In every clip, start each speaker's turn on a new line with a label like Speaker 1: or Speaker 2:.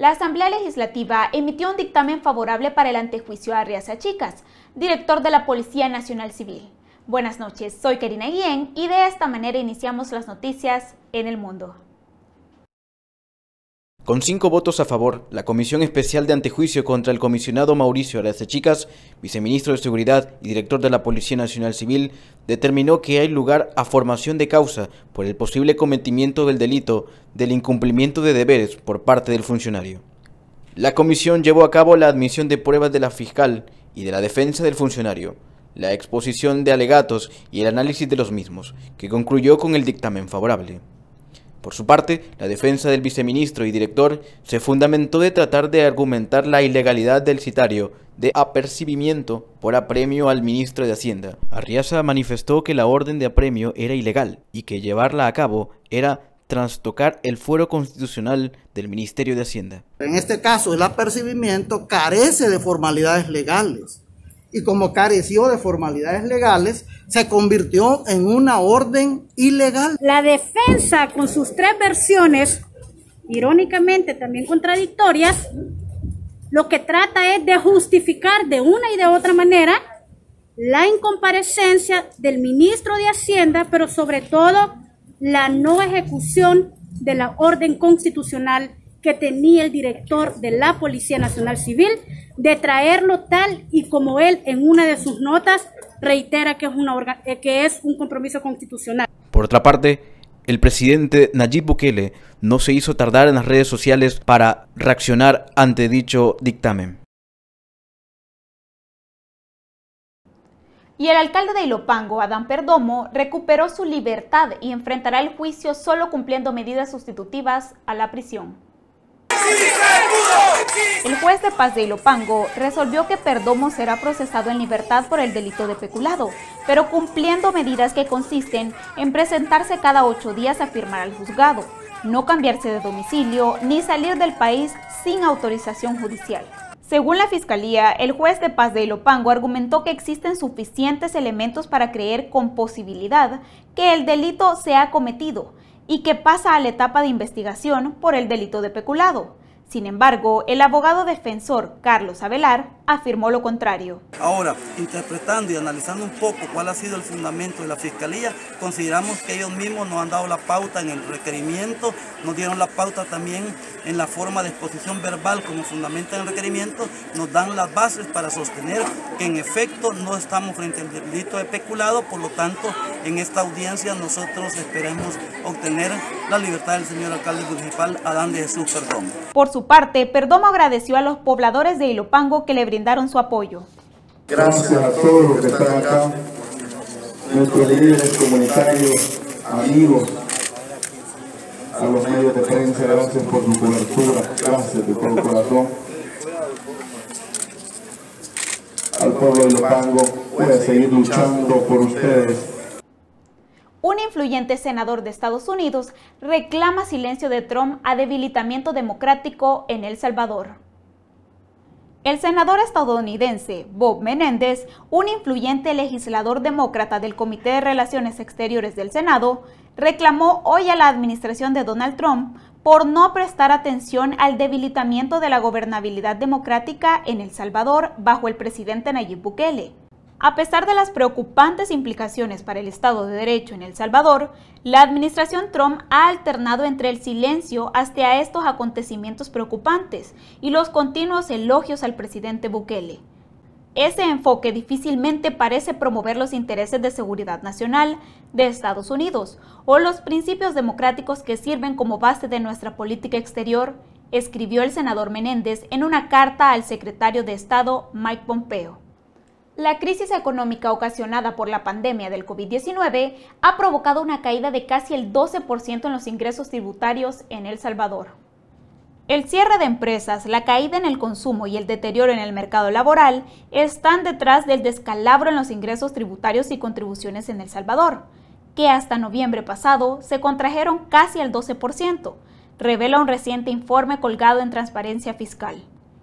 Speaker 1: la Asamblea Legislativa emitió un dictamen favorable para el antejuicio a Arriaza Chicas, director de la Policía Nacional Civil. Buenas noches, soy Karina Guillén y de esta manera iniciamos las noticias en el mundo.
Speaker 2: Con cinco votos a favor, la Comisión Especial de Antejuicio contra el comisionado Mauricio Chicas, viceministro de Seguridad y director de la Policía Nacional Civil, determinó que hay lugar a formación de causa por el posible cometimiento del delito del incumplimiento de deberes por parte del funcionario. La comisión llevó a cabo la admisión de pruebas de la fiscal y de la defensa del funcionario, la exposición de alegatos y el análisis de los mismos, que concluyó con el dictamen favorable. Por su parte, la defensa del viceministro y director se fundamentó de tratar de argumentar la ilegalidad del citario de apercibimiento por apremio al ministro de Hacienda. Arriaza manifestó que la orden de apremio era ilegal y que llevarla a cabo era trastocar el fuero constitucional del Ministerio de Hacienda.
Speaker 3: En este caso, el apercibimiento carece de formalidades legales y como careció de formalidades legales, se convirtió en una orden ilegal.
Speaker 4: La defensa, con sus tres versiones, irónicamente también contradictorias, lo que trata es de justificar de una y de otra manera la incomparecencia del ministro de Hacienda, pero sobre todo la no ejecución de la orden constitucional que tenía el director de la Policía Nacional Civil de traerlo tal y como él en una de sus notas reitera que es, una eh, que es un compromiso constitucional.
Speaker 2: Por otra parte, el presidente Nayib Bukele no se hizo tardar en las redes sociales para reaccionar ante dicho dictamen.
Speaker 1: Y el alcalde de Ilopango, Adán Perdomo, recuperó su libertad y enfrentará el juicio solo cumpliendo medidas sustitutivas a la prisión. El juez de paz de Ilopango resolvió que Perdomo será procesado en libertad por el delito de peculado, pero cumpliendo medidas que consisten en presentarse cada ocho días a firmar al juzgado, no cambiarse de domicilio ni salir del país sin autorización judicial. Según la Fiscalía, el juez de paz de Ilopango argumentó que existen suficientes elementos para creer con posibilidad que el delito se ha cometido y que pasa a la etapa de investigación por el delito de peculado. Sin embargo, el abogado defensor Carlos Avelar afirmó lo contrario.
Speaker 5: Ahora, interpretando y analizando un poco cuál ha sido el fundamento de la Fiscalía, consideramos que ellos mismos nos han dado la pauta en el requerimiento, nos dieron la pauta también en la forma de exposición verbal como fundamento en el requerimiento, nos dan las bases para sostener que en efecto no estamos frente al delito de peculado, por lo tanto, en esta audiencia nosotros esperemos obtener la libertad del señor alcalde municipal Adán de Jesús Perdomo.
Speaker 1: Por su parte, Perdomo agradeció a los pobladores de Ilopango que le brindaron su apoyo.
Speaker 6: Gracias a todos los que están acá, nuestros líderes comunitarios, amigos, a los medios de prensa, gracias por su cobertura, gracias de todo corazón. Al pueblo de Lopango, voy a seguir luchando por ustedes
Speaker 1: un influyente senador de Estados Unidos reclama silencio de Trump a debilitamiento democrático en El Salvador. El senador estadounidense Bob Menéndez, un influyente legislador demócrata del Comité de Relaciones Exteriores del Senado, reclamó hoy a la administración de Donald Trump por no prestar atención al debilitamiento de la gobernabilidad democrática en El Salvador bajo el presidente Nayib Bukele. A pesar de las preocupantes implicaciones para el Estado de Derecho en El Salvador, la administración Trump ha alternado entre el silencio hasta estos acontecimientos preocupantes y los continuos elogios al presidente Bukele. Ese enfoque difícilmente parece promover los intereses de seguridad nacional de Estados Unidos o los principios democráticos que sirven como base de nuestra política exterior, escribió el senador Menéndez en una carta al secretario de Estado Mike Pompeo. La crisis económica ocasionada por la pandemia del COVID-19 ha provocado una caída de casi el 12% en los ingresos tributarios en El Salvador. El cierre de empresas, la caída en el consumo y el deterioro en el mercado laboral están detrás del descalabro en los ingresos tributarios y contribuciones en El Salvador, que hasta noviembre pasado se contrajeron casi al 12%, revela un reciente informe colgado en Transparencia Fiscal.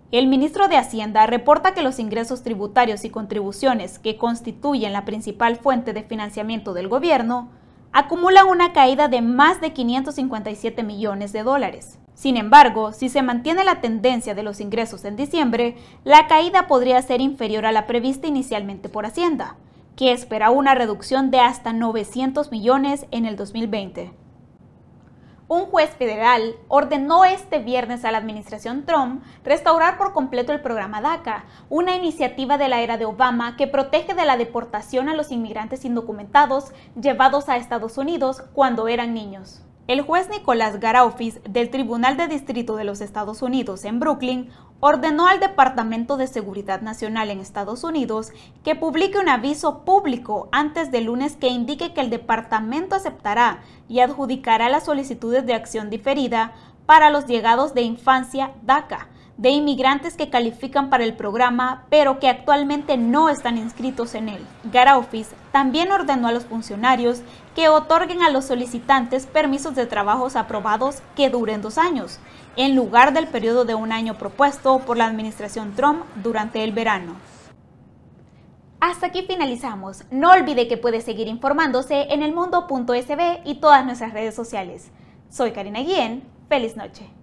Speaker 1: El ministro de Hacienda reporta que los ingresos tributarios y contribuciones que constituyen la principal fuente de financiamiento del gobierno acumulan una caída de más de 557 millones de dólares. Sin embargo, si se mantiene la tendencia de los ingresos en diciembre, la caída podría ser inferior a la prevista inicialmente por Hacienda, que espera una reducción de hasta 900 millones en el 2020 un juez federal ordenó este viernes a la administración Trump restaurar por completo el programa DACA, una iniciativa de la era de Obama que protege de la deportación a los inmigrantes indocumentados llevados a Estados Unidos cuando eran niños. El juez Nicolás Garaufis del Tribunal de Distrito de los Estados Unidos en Brooklyn ordenó al Departamento de Seguridad Nacional en Estados Unidos que publique un aviso público antes del lunes que indique que el departamento aceptará y adjudicará las solicitudes de acción diferida para los llegados de infancia DACA, de inmigrantes que califican para el programa pero que actualmente no están inscritos en él. Garaufis también ordenó a los funcionarios que otorguen a los solicitantes permisos de trabajos aprobados que duren dos años, en lugar del periodo de un año propuesto por la administración Trump durante el verano. Hasta aquí finalizamos. No olvide que puede seguir informándose en elmundo.sb y todas nuestras redes sociales. Soy Karina Guillén. Feliz noche.